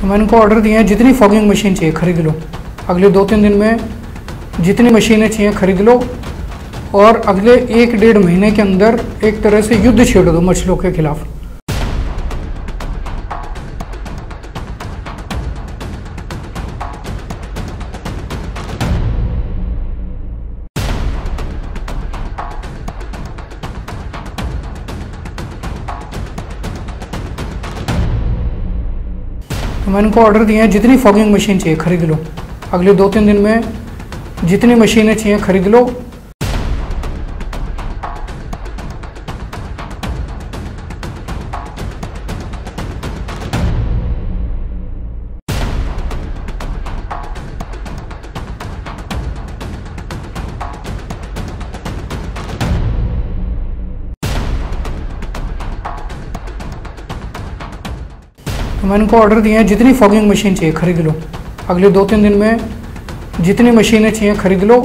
तो मैंने उनको ऑर्डर दिया है, जितनी फॉगिंग मशीन चाहिए, खरीद लो। अगले दो तीन दिन में जितनी मशीनें चाहिए, खरीद लो और अगले एक डेढ़ महीने के अंदर एक तरह से युद्ध छेड़ दो मछलियों के खिलाफ। तो मैंने उनको ऑर्डर दिया है, जितनी फॉगिंग मशीन चाहिए, खरीद लो। अगले दो तीन दिन में जितनी मशीनें चाहिए, खरीद लो। तो मैंने उनको ऑर्डर दिया है जितनी फॉगिंग मशीन चाहिए, खरीद लो। अगले दो तीन दिन में जितनी मशीनें चाहिए, खरीद लो।